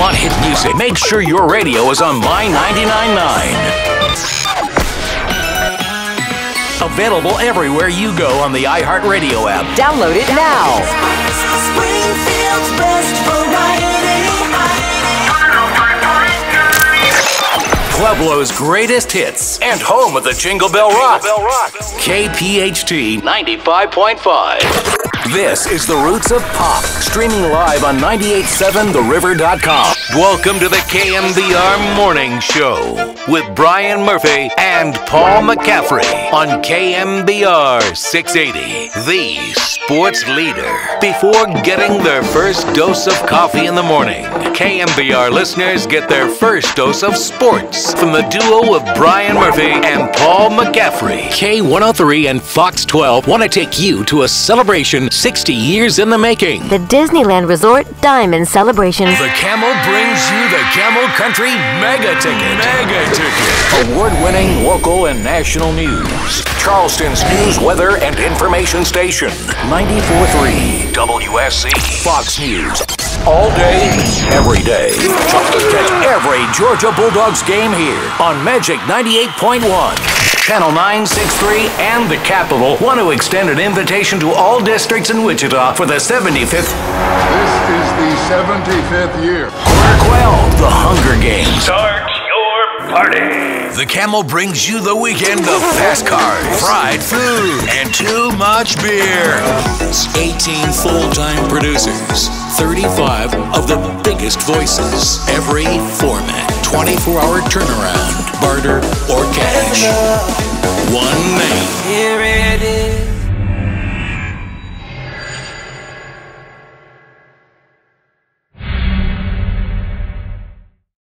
want hit music, make sure your radio is on My 99.9. Available everywhere you go on the iHeartRadio app. Download it now. Springfield's best variety. Pueblo's greatest hits and home of the Jingle Bell Rock. KPHT 95.5. This is the Roots of Pop, streaming live on 987theriver.com. Welcome to the KNBR Morning Show with Brian Murphy and Paul McCaffrey on KNBR 680, the sports leader. Before getting their first dose of coffee in the morning, KNBR listeners get their first dose of sports from the duo of Brian Murphy and Paul McCaffrey. K103 and Fox 12 want to take you to a celebration 60 years in the making. The Disneyland Resort Diamond Celebration. The Camel brings you the Camel Country Mega Ticket. Mega Ticket. Award winning local and national news. Charleston's news, weather, and information station. 94.3 WSC. Fox News. All day, every day. Catch every Georgia Bulldogs game here on Magic 98.1. Channel 963 and the Capitol want to extend an invitation to all districts in Wichita for the 75th This is the 75th year. Quarter 12, the Hunger Games. Start your party. The Camel brings you the weekend of fast cars, fried food, and too much beer. 18 full-time producers, 35 of the biggest voices, every format, 24-hour turnaround, barter or cash. One name. Here it is.